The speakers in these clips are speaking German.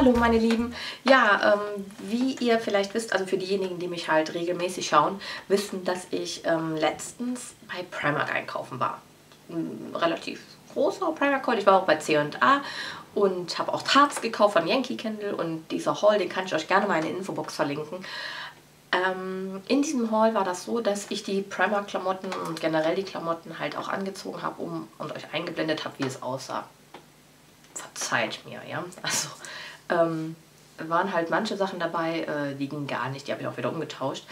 Hallo meine Lieben. Ja, ähm, wie ihr vielleicht wisst, also für diejenigen, die mich halt regelmäßig schauen, wissen, dass ich ähm, letztens bei Primark einkaufen war. Ein relativ großer Primark Haul. Ich war auch bei C&A und habe auch Tarts gekauft von Yankee Candle und dieser Haul, den kann ich euch gerne mal in der Infobox verlinken. Ähm, in diesem Haul war das so, dass ich die Primark Klamotten und generell die Klamotten halt auch angezogen habe um, und euch eingeblendet habe, wie es aussah. Verzeiht mir, ja. Also ähm, waren halt manche Sachen dabei, äh, die gingen gar nicht, die habe ich auch wieder umgetauscht.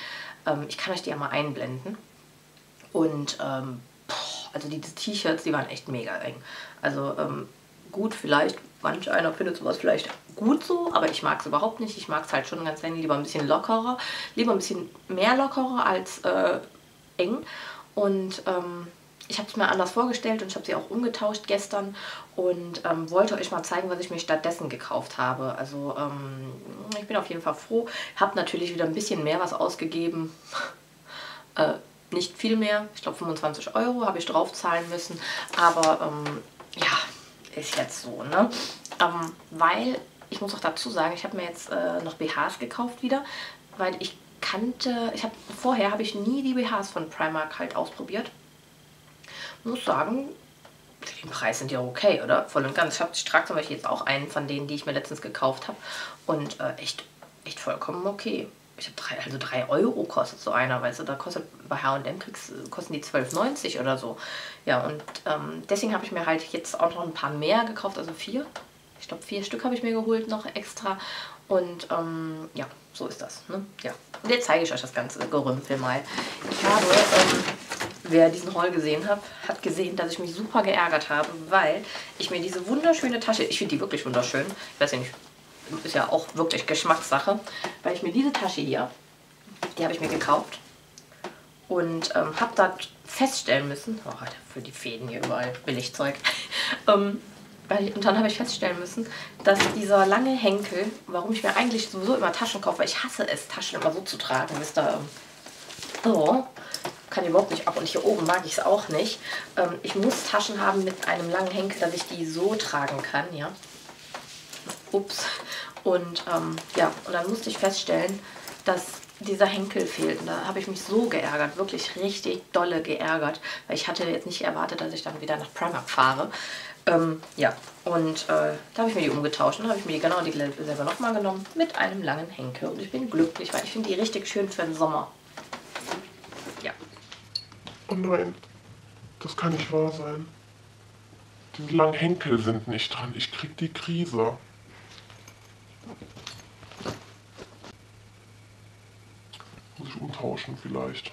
Ähm, ich kann euch die ja mal einblenden. Und ähm, also diese T-Shirts, die waren echt mega eng. Also ähm, gut, vielleicht, manch einer findet sowas vielleicht gut so, aber ich mag es überhaupt nicht. Ich mag es halt schon ganz eng, lieber ein bisschen lockerer, lieber ein bisschen mehr lockerer als äh, eng. Und ähm, ich habe es mir anders vorgestellt und ich habe sie auch umgetauscht gestern und ähm, wollte euch mal zeigen, was ich mir stattdessen gekauft habe. Also ähm, ich bin auf jeden Fall froh. Habe natürlich wieder ein bisschen mehr was ausgegeben. äh, nicht viel mehr, ich glaube 25 Euro habe ich drauf zahlen müssen, aber ähm, ist jetzt so, ne? Ähm, weil, ich muss auch dazu sagen, ich habe mir jetzt äh, noch BHs gekauft wieder, weil ich kannte, ich habe vorher habe ich nie die BHs von Primark halt ausprobiert muss sagen, für den Preis sind ja okay, oder? Voll und ganz. Ich, hab, ich trage zum Beispiel jetzt auch einen von denen, die ich mir letztens gekauft habe. Und äh, echt, echt vollkommen okay. Ich drei, also 3 Euro kostet so einer, weißt du, da kostet bei H&M kosten die 12,90 oder so. Ja, und ähm, deswegen habe ich mir halt jetzt auch noch ein paar mehr gekauft, also vier. Ich glaube, vier Stück habe ich mir geholt noch extra. Und ähm, ja, so ist das. Ne? Ja. Und jetzt zeige ich euch das ganze Gerümpel mal. Ich habe ähm, wer diesen Haul gesehen hat, hat gesehen, dass ich mich super geärgert habe, weil ich mir diese wunderschöne Tasche, ich finde die wirklich wunderschön, ich weiß nicht, ist ja auch wirklich Geschmackssache, weil ich mir diese Tasche hier, die habe ich mir gekauft und ähm, habe da feststellen müssen, oh, für die Fäden hier überall Billigzeug, ähm, und dann habe ich feststellen müssen, dass dieser lange Henkel, warum ich mir eigentlich sowieso immer Taschen kaufe, weil ich hasse es, Taschen immer so zu tragen, wisst ihr, so, kann ich überhaupt nicht ab. Und hier oben mag ich es auch nicht. Ähm, ich muss Taschen haben mit einem langen Henkel, dass ich die so tragen kann, ja. Ups. Und ähm, ja, und dann musste ich feststellen, dass dieser Henkel fehlt. Und da habe ich mich so geärgert, wirklich richtig dolle geärgert, weil ich hatte jetzt nicht erwartet, dass ich dann wieder nach Primark fahre. Ähm, ja, und äh, da habe ich mir die umgetauscht. Dann habe ich mir die genau die selber nochmal genommen mit einem langen Henkel. Und ich bin glücklich, weil ich finde die richtig schön für den Sommer. Oh nein, das kann nicht wahr sein. Die langen Henkel sind nicht dran. Ich krieg die Krise. Muss ich umtauschen vielleicht.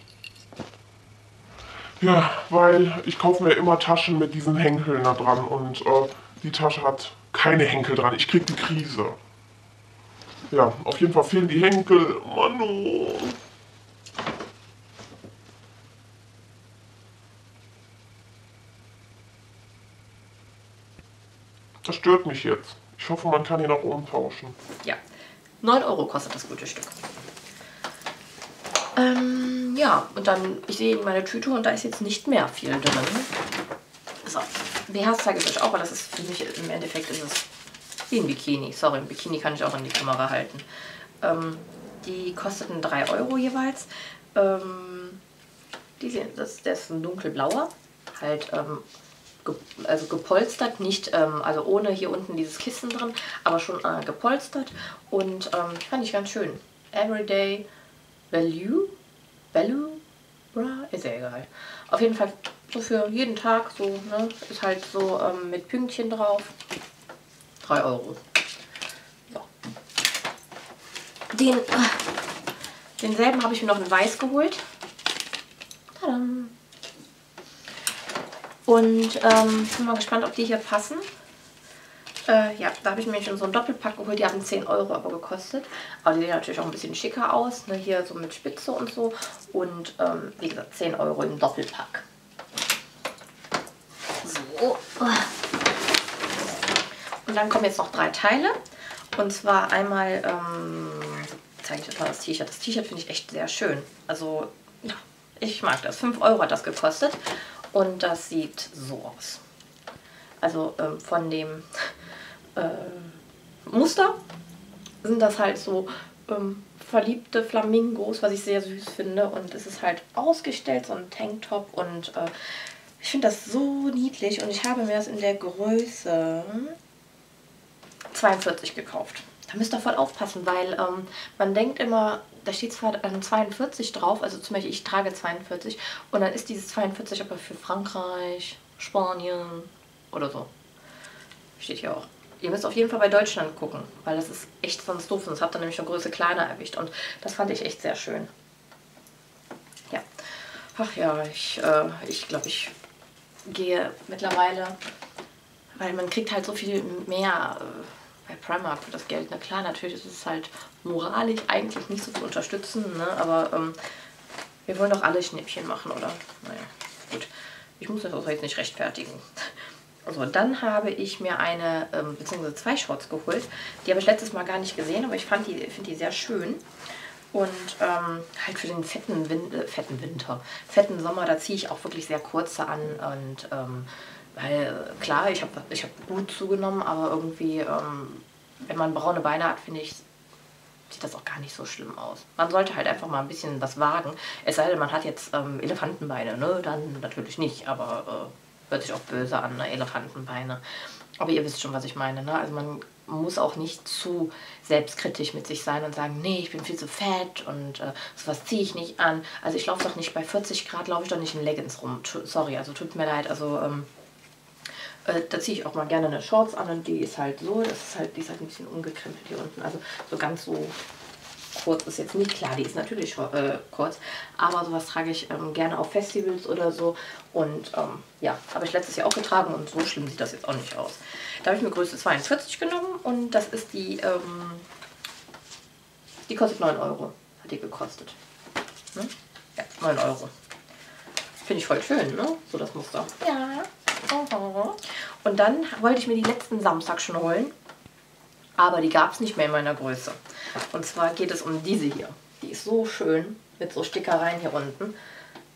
Ja, weil ich kaufe mir immer Taschen mit diesen Henkeln da dran und äh, die Tasche hat keine Henkel dran. Ich krieg die Krise. Ja, auf jeden Fall fehlen die Henkel. Manu. Das stört mich jetzt. Ich hoffe, man kann ihn auch umtauschen. Ja, 9 Euro kostet das gute Stück. Ähm, ja, und dann, ich sehe in meine Tüte und da ist jetzt nicht mehr viel drin. So, BHs zeige ich euch auch, weil das ist für mich, im Endeffekt ist es wie ein Bikini. Sorry, ein Bikini kann ich auch in die Kamera halten. Ähm, die kosteten 3 Euro jeweils. Ähm, die das, das ist ein dunkelblauer. Halt ähm, also gepolstert, nicht, ähm, also ohne hier unten dieses Kissen drin, aber schon äh, gepolstert und ähm, fand ich ganz schön. Everyday Value, Value, Bra, ist ja egal. Auf jeden Fall so für jeden Tag so, ne, ist halt so ähm, mit Pünktchen drauf. 3 Euro. So. Den, äh, denselben habe ich mir noch in weiß geholt. Tadam. Und ähm, bin mal gespannt, ob die hier passen. Äh, ja, da habe ich mir schon so einen Doppelpack geholt. Die haben 10 Euro aber gekostet. Aber die sehen natürlich auch ein bisschen schicker aus. Ne? Hier so mit Spitze und so. Und ähm, wie gesagt, 10 Euro im Doppelpack. So. Und dann kommen jetzt noch drei Teile. Und zwar einmal ähm, zeige ich euch mal das T-Shirt. Das T-Shirt finde ich echt sehr schön. Also, ja, ich mag das. 5 Euro hat das gekostet. Und das sieht so aus. Also ähm, von dem äh, Muster sind das halt so ähm, verliebte Flamingos, was ich sehr süß finde. Und es ist halt ausgestellt, so ein Tanktop. Und äh, ich finde das so niedlich. Und ich habe mir das in der Größe 42 gekauft. Da müsst ihr voll aufpassen, weil ähm, man denkt immer, da steht zwar ähm, 42 drauf, also zum Beispiel ich trage 42 und dann ist dieses 42 aber für Frankreich, Spanien oder so. Steht hier auch. Ihr müsst auf jeden Fall bei Deutschland gucken, weil das ist echt sonst doof. Sonst habt ihr nämlich eine Größe kleiner erwischt. Und das fand ich echt sehr schön. Ja. Ach ja, ich glaube, äh, ich, glaub, ich gehe mittlerweile, weil man kriegt halt so viel mehr äh, bei Primark für das Geld. Na klar, natürlich ist es halt moralisch eigentlich nicht so zu unterstützen, ne? aber ähm, wir wollen doch alle Schnäppchen machen, oder? Naja, gut. Ich muss das auch jetzt nicht rechtfertigen. So, dann habe ich mir eine, ähm, beziehungsweise zwei Shorts geholt. Die habe ich letztes Mal gar nicht gesehen, aber ich die, finde die sehr schön. Und ähm, halt für den fetten, Win äh, fetten Winter, fetten Sommer, da ziehe ich auch wirklich sehr kurze an. Und ähm, weil klar, ich habe ich hab gut zugenommen, aber irgendwie, ähm, wenn man braune Beine hat, finde ich, sieht das auch gar nicht so schlimm aus. Man sollte halt einfach mal ein bisschen was wagen. Es sei denn, man hat jetzt ähm, Elefantenbeine, ne? Dann natürlich nicht, aber äh, hört sich auch böse an, ne? Elefantenbeine. Aber ihr wisst schon, was ich meine, ne? Also man muss auch nicht zu selbstkritisch mit sich sein und sagen, nee, ich bin viel zu fett und äh, sowas ziehe ich nicht an. Also ich laufe doch nicht bei 40 Grad, laufe ich doch nicht in Leggings rum. T sorry, also tut mir leid. Also ähm, äh, da ziehe ich auch mal gerne eine Shorts an und die ist halt so, das ist halt, die ist halt ein bisschen umgekrempelt hier unten. Also so ganz so kurz ist jetzt nicht klar, die ist natürlich äh, kurz, aber sowas trage ich ähm, gerne auf Festivals oder so. Und ähm, ja, habe ich letztes Jahr auch getragen und so schlimm sieht das jetzt auch nicht aus. Da habe ich mir Größe 42 genommen und das ist die, ähm, die kostet 9 Euro, hat die gekostet. Ne? Ja, 9 Euro. Finde ich voll schön, ne? So das Muster. Ja. Und dann wollte ich mir die letzten Samstag schon holen, aber die gab es nicht mehr in meiner Größe. Und zwar geht es um diese hier. Die ist so schön mit so Stickereien hier unten.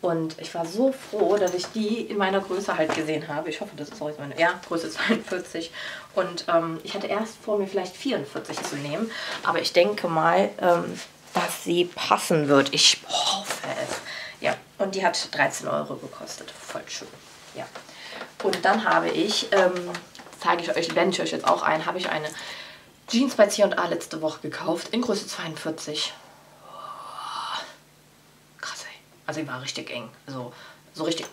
Und ich war so froh, dass ich die in meiner Größe halt gesehen habe. Ich hoffe, das ist auch meine, ja, Größe 42. Und ähm, ich hatte erst vor, mir vielleicht 44 zu nehmen. Aber ich denke mal, ähm, dass sie passen wird. Ich hoffe es. Ja, und die hat 13 Euro gekostet. Voll schön. Ja. Und dann habe ich, ähm, zeige ich euch, blende ich euch jetzt auch ein, habe ich eine Jeans bei C&A letzte Woche gekauft in Größe 42. Oh, krass, ey. Also die war richtig eng. Also so richtig,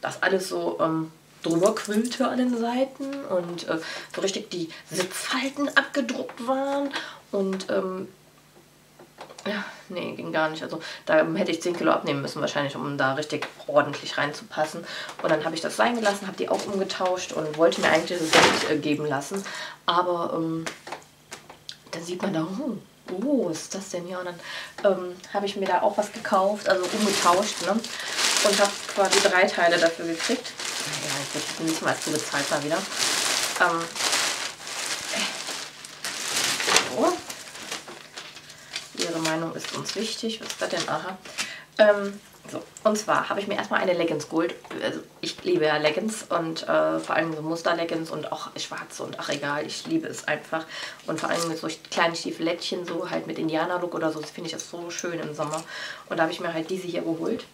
das alles so ähm, drüber quillte an den Seiten und äh, so richtig die Sitzfalten abgedruckt waren und ähm, ja, nee, ging gar nicht. Also da hätte ich 10 Kilo abnehmen müssen wahrscheinlich, um da richtig ordentlich reinzupassen. Und dann habe ich das sein gelassen, habe die auch umgetauscht und wollte mir eigentlich das Geld äh, geben lassen. Aber ähm, dann sieht man da, oh, oh, was ist das denn hier? Und dann ähm, habe ich mir da auch was gekauft, also umgetauscht, ne? Und habe quasi drei Teile dafür gekriegt. Ja, ich hätte nicht mal zugezahlt mal wieder. Ähm, so. Ihre Meinung ist uns wichtig. Was ist das denn? Aha. Ähm, so, und zwar habe ich mir erstmal eine Leggings geholt. Also ich liebe ja Leggings und äh, vor allem so Muster-Leggings und auch schwarze und ach egal, ich liebe es einfach. Und vor allem mit so kleinen Stiefelettchen, so halt mit Indianer-Look oder so, finde ich das so schön im Sommer. Und da habe ich mir halt diese hier geholt.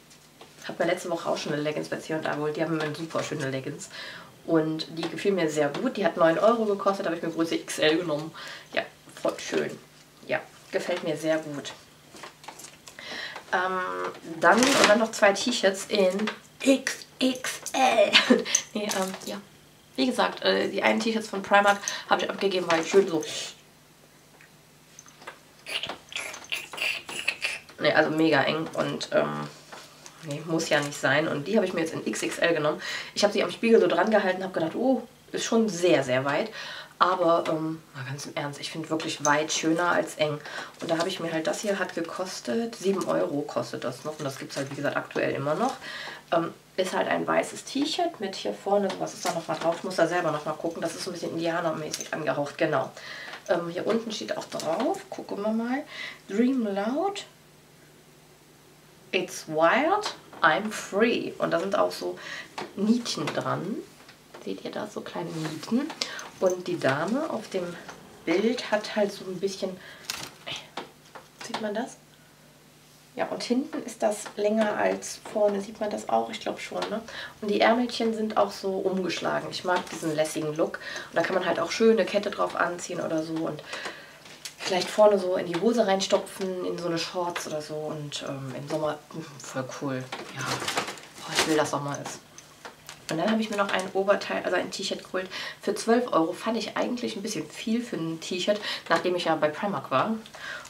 Habe mir letzte Woche auch schon eine Leggings bei C&A geholt. Die haben mir super schöne Leggings. Und die gefiel mir sehr gut. Die hat 9 Euro gekostet, habe ich mir Größe XL genommen. Ja, voll schön. Gefällt mir sehr gut. Ähm, dann und dann noch zwei T-Shirts in XXL. nee, ähm, ja. Wie gesagt, äh, die einen T-Shirts von Primark habe ich abgegeben, weil ich schön so... Ne, also mega eng und ähm, nee, muss ja nicht sein. Und die habe ich mir jetzt in XXL genommen. Ich habe sie am Spiegel so dran gehalten, habe gedacht, oh, ist schon sehr, sehr weit. Aber ähm, mal ganz im Ernst, ich finde wirklich weit schöner als eng. Und da habe ich mir halt, das hier hat gekostet, 7 Euro kostet das noch. Und das gibt es halt, wie gesagt, aktuell immer noch. Ähm, ist halt ein weißes T-Shirt mit hier vorne, was ist da nochmal drauf? Ich muss da selber nochmal gucken. Das ist so ein bisschen indianermäßig angehaucht, genau. Ähm, hier unten steht auch drauf, gucken wir mal, Dream Loud, It's Wild, I'm Free. Und da sind auch so Nieten dran. Seht ihr da, so kleine Nieten. Und die Dame auf dem Bild hat halt so ein bisschen, sieht man das? Ja, und hinten ist das länger als vorne. Sieht man das auch? Ich glaube schon, ne? Und die Ärmelchen sind auch so umgeschlagen. Ich mag diesen lässigen Look. Und da kann man halt auch schöne Kette drauf anziehen oder so. Und vielleicht vorne so in die Hose reinstopfen, in so eine Shorts oder so. Und ähm, im Sommer hm, voll cool. Ja, ich will, dass Sommer ist. Und dann habe ich mir noch ein Oberteil, also ein T-Shirt geholt. Für 12 Euro fand ich eigentlich ein bisschen viel für ein T-Shirt, nachdem ich ja bei Primark war.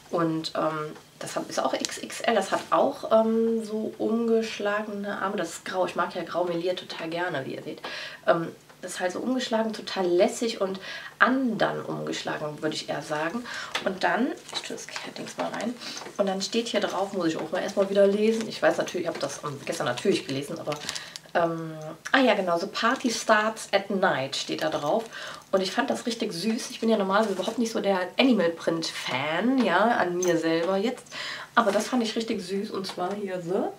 Und ähm, das ist auch XXL, das hat auch ähm, so umgeschlagene Arme. Das ist grau, ich mag ja grau meliert total gerne, wie ihr seht. Ähm, das ist halt so umgeschlagen, total lässig und andern umgeschlagen, würde ich eher sagen. Und dann, ich tue das Dings mal rein, und dann steht hier drauf, muss ich auch mal erstmal wieder lesen. Ich weiß natürlich, ich habe das gestern natürlich gelesen, aber ähm, ah ja, genau, so Party Starts at Night steht da drauf. Und ich fand das richtig süß. Ich bin ja normalerweise überhaupt nicht so der Animal Print Fan, ja, an mir selber jetzt. Aber das fand ich richtig süß. Und zwar hier The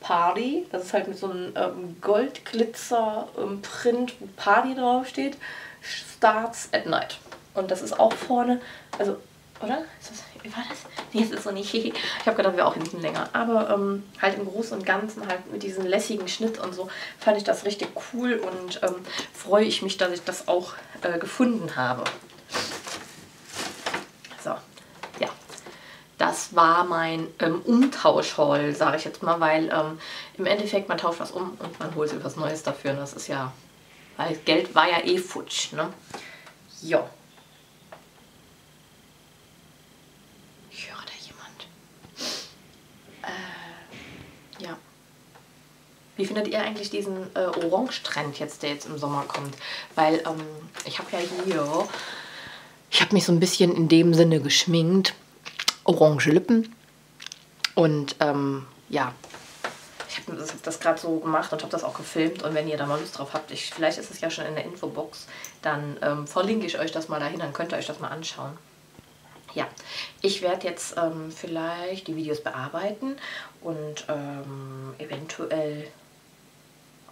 Party. Das ist halt mit so einem ähm, Goldglitzer-Print, ähm, wo Party draufsteht. Starts at Night. Und das ist auch vorne, also, oder? Das, wie war das? Nee, es ist so nicht. Ich habe gedacht, wir auch hinten länger. Aber ähm, halt im Großen und Ganzen, halt mit diesem lässigen Schnitt und so, fand ich das richtig cool und ähm, freue ich mich, dass ich das auch äh, gefunden habe. So, ja. Das war mein ähm, Umtauschhaul, sage ich jetzt mal, weil ähm, im Endeffekt man tauscht was um und man holt sich was Neues dafür. Und das ist ja, weil Geld war ja eh futsch, ne? Ja. Wie findet ihr eigentlich diesen äh, Orange-Trend jetzt, der jetzt im Sommer kommt? Weil ähm, ich habe ja hier, ich habe mich so ein bisschen in dem Sinne geschminkt. Orange Lippen. Und ähm, ja, ich habe das, das gerade so gemacht und habe das auch gefilmt. Und wenn ihr da mal Lust drauf habt, ich, vielleicht ist es ja schon in der Infobox, dann ähm, verlinke ich euch das mal dahin, dann könnt ihr euch das mal anschauen. Ja, ich werde jetzt ähm, vielleicht die Videos bearbeiten und ähm, eventuell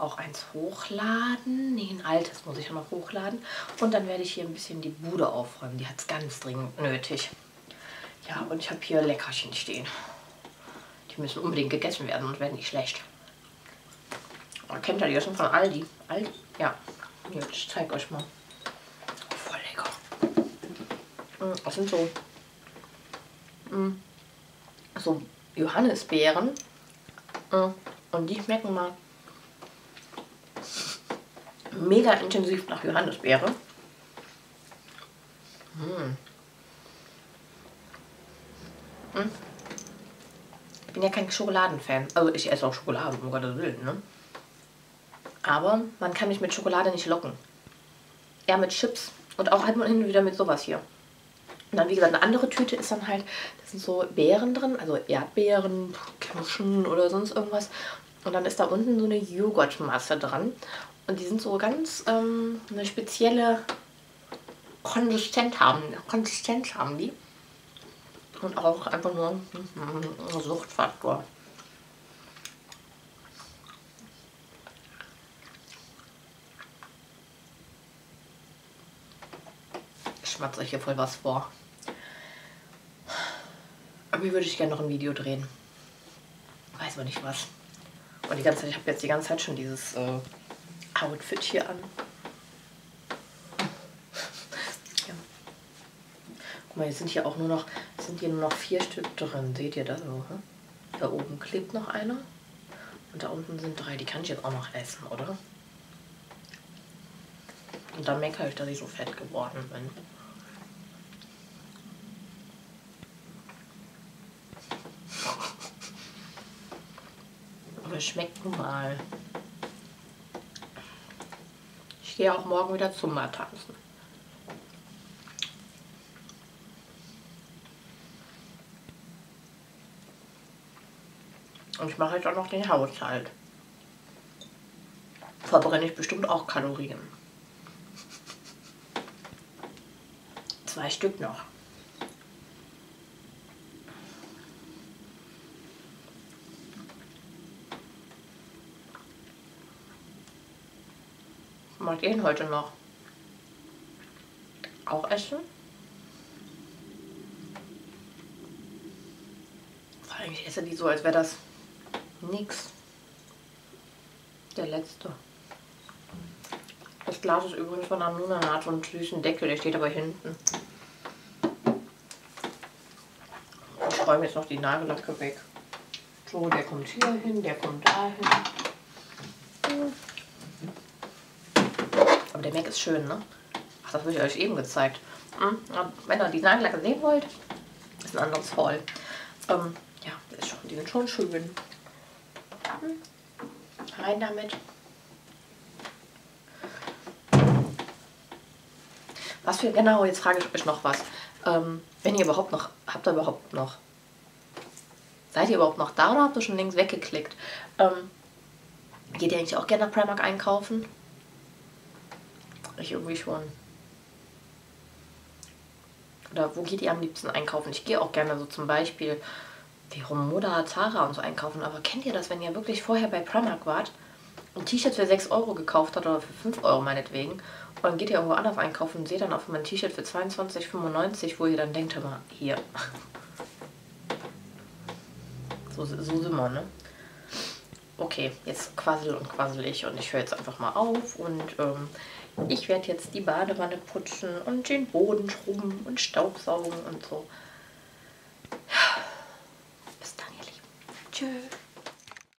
auch eins hochladen. Ne, ein altes muss ich ja noch hochladen. Und dann werde ich hier ein bisschen die Bude aufräumen. Die hat es ganz dringend nötig. Ja, und ich habe hier Leckerchen stehen. Die müssen unbedingt gegessen werden und werden nicht schlecht. Oh, kennt ihr die schon von Aldi? Aldi? Ja. Hier, ich zeige euch mal. Voll lecker. Hm, das sind so, hm, so Johannisbeeren. Hm, und die schmecken mal mega intensiv nach Johannisbeere. Hm. Hm. Ich bin ja kein Schokoladenfan. Also ich esse auch Schokolade, um Gottes Willen. Ne? Aber man kann mich mit Schokolade nicht locken. Eher mit Chips und auch halt mal hin und wieder mit sowas hier. Und dann, wie gesagt, eine andere Tüte ist dann halt, da sind so Beeren drin, also Erdbeeren, Kirschen oder sonst irgendwas. Und dann ist da unten so eine Joghurtmasse dran. Und die sind so ganz ähm, eine spezielle Konsistenz haben, Konsistenz haben die. Und auch einfach nur ein Suchtfaktor. Ich schmatze euch hier voll was vor. Aber wie würde ich gerne noch ein Video drehen. Weiß aber nicht was. Und die ganze Zeit, ich habe jetzt die ganze Zeit schon dieses äh, Outfit hier an. Ja. Guck mal, jetzt sind hier auch nur noch, sind hier nur noch vier Stück drin. Seht ihr das so? Hm? Da oben klebt noch einer. Und da unten sind drei. Die kann ich jetzt auch noch essen, oder? Und dann meckere ich, dass ich so fett geworden bin. Aber schmeckt nun mal gehe auch morgen wieder Zumba tanzen. Und ich mache jetzt auch noch den Haushalt. Verbrenne ich bestimmt auch Kalorien. Zwei Stück noch. Ihr ihn heute noch? Auch essen? Vor allem, ich esse die so, als wäre das nix. Der letzte. Das Glas ist übrigens von Anuna hat so einen süßen Deckel, der steht aber hinten. Ich räume jetzt noch die Nagellacke weg. So, der kommt hier hin, der kommt da hin. Der Mac ist schön, ne? Ach, das habe ich euch eben gezeigt. Hm? Wenn ihr die Nagellacke sehen wollt, ist ein anderes Haul. Ähm, ja, die sind schon schön. Hm. Rein damit. Was für, genau, jetzt frage ich euch noch was. Ähm, wenn ihr überhaupt noch, habt ihr überhaupt noch, seid ihr überhaupt noch da oder habt ihr schon links weggeklickt? Ähm, geht ihr eigentlich auch gerne nach Primark einkaufen? Ich irgendwie schon. Oder wo geht ihr am liebsten einkaufen? Ich gehe auch gerne so zum Beispiel wie Romoda, Zara und so einkaufen. Aber kennt ihr das, wenn ihr wirklich vorher bei Primark wart ein T-Shirt für 6 Euro gekauft habt oder für 5 Euro meinetwegen und dann geht ihr irgendwo anders einkaufen und seht dann auf mein T-Shirt für 22,95, wo ihr dann denkt, hör mal, hier. So, so sind wir, ne? Okay, jetzt quassel und quassel ich und ich höre jetzt einfach mal auf und ähm, ich werde jetzt die Badewanne putzen und den Boden schrubben und Staubsaugen und so. Bis dann, ihr Lieben. Tschüss.